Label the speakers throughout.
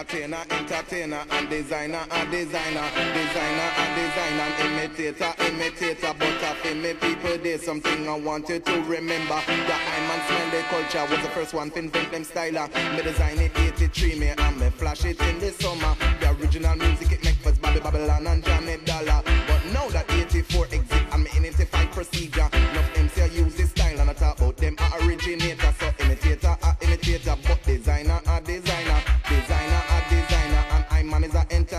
Speaker 1: entertainer, entertainer, and designer, and designer, designer, and designer, and imitator, imitator. But I me people, there's something I want you to remember. The Iman Smiley culture was the first one to invent them style. Me design it 83, me and me flash it in the summer. The original music it make for Bobby Babylon and Johnny Dollar.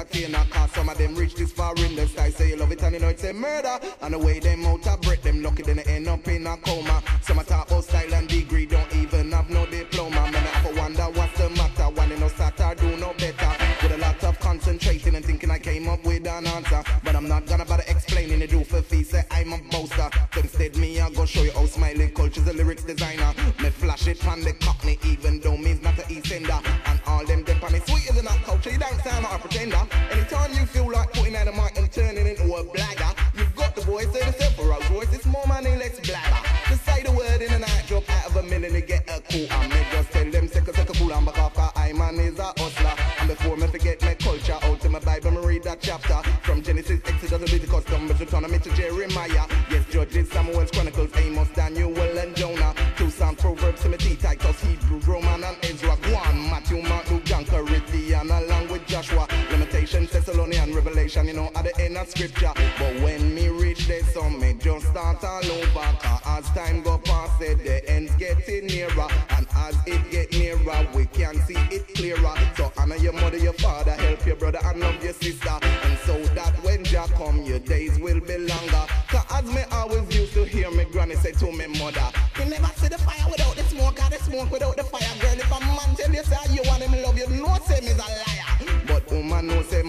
Speaker 1: A. Cause some of them reach this far in the style, say you love it and you know it's a murder. And the way them out of break, them lucky then they end up in a coma. Some a talk about style and degree, don't even have no diploma. Man, I to wonder what's the matter, one you know start or do no better. With a lot of concentrating and thinking I came up with an answer. But I'm not gonna bother explaining the do for fee, say I'm a boaster. So instead me, I go show you how Smiley Culture's a lyrics designer. Me flash it from the cockney, even though me's not a East Ender. And all them dip on it, sweet as a nut culture, you don't sound like a pretender. Anytime you feel like putting out a mic and turning into a blagger, you've got the voice, say the simple Royce, it's more money, less blabber. Just say the word in a night, drop out of a million to get a cool. I may just tell them, second, second, cool, and back off, I man is a hustler. And before me forget my culture, out in my Bible, me read that chapter. From Genesis, Exodus, Leviticus, Numbers, Deuteronomy to Jeremiah. Yes, Judges, Samuel's Chronicles, Amos, Daniel, and Jonah. Scripture. But when me reach the summit, just start all over. Cause as time go past, it, the end's getting nearer. And as it get nearer, we can see it clearer. So honor your mother, your father, help your brother, and love your sister. And so that when Jah come, your days will be longer. Cause as me always used to hear me granny say to me mother, you never see the fire without the smoke, or the smoke without the fire. Girl, if a man tell you say you want him love you, no say me's a liar. But woman no say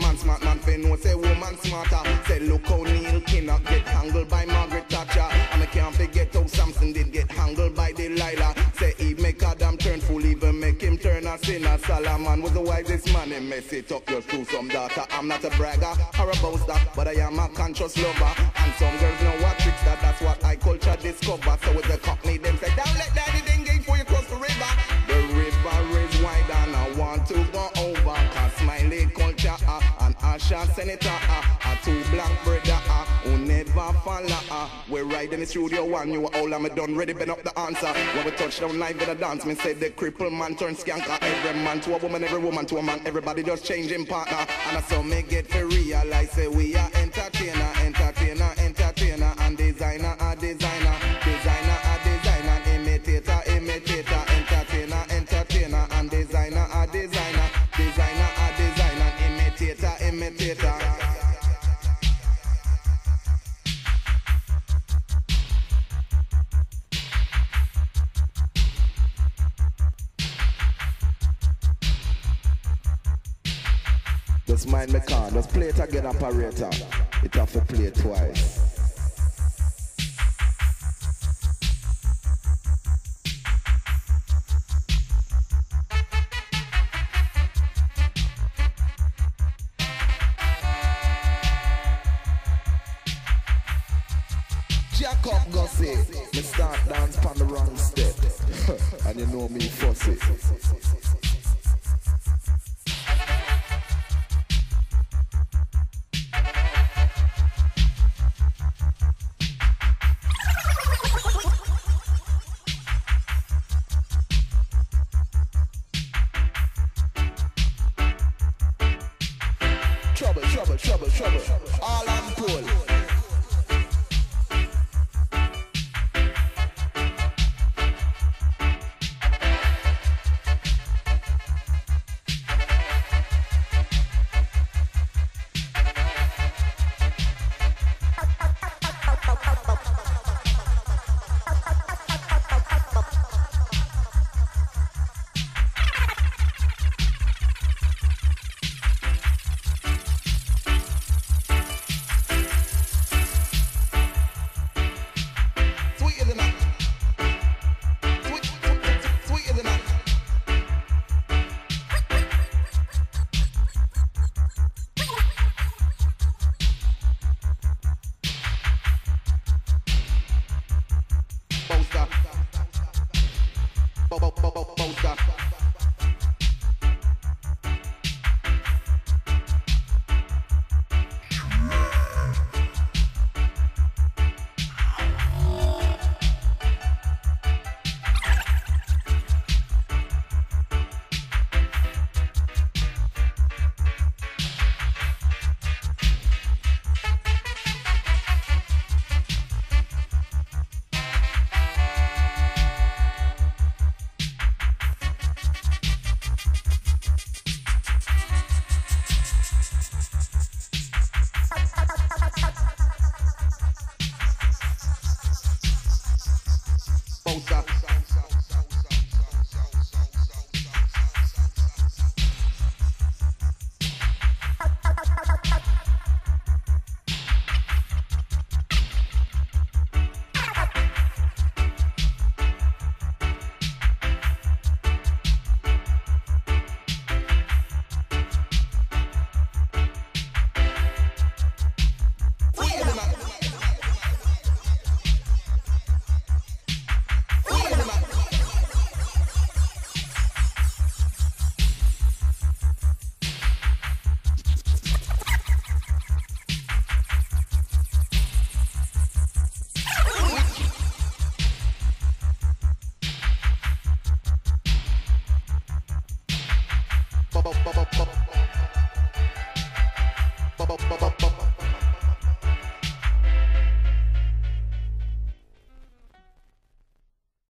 Speaker 1: say woman smarter. Say look how Neil Kinnock get handled by Margaret Thatcher. And I can't forget how Samson did get handled by Delilah. Say Eve make Adam turn fool, even make him turn a sinner. Solomon was the wisest man, he mess it up just through some data. I'm not a bragger or a boaster, but I am a conscious lover. And some girls know what tricks that, that's what I culture discover. So with the cockney, them say, don't let daddy Asha senator, uh, a two black brother, uh, who never follow, uh. We're in the studio one, you all I'm done, ready, been up the answer. When we touch down live in a dance, me say the cripple man turn skanker. Every man to a woman, every woman to a man, everybody just changing partner. And I saw me get to realize, say we are entertainer, entertainer, Just mind me car, just play it again, operator. It have to play twice. Jacob Gussie, me start dance on the wrong step, and you know me fussy. Promoter.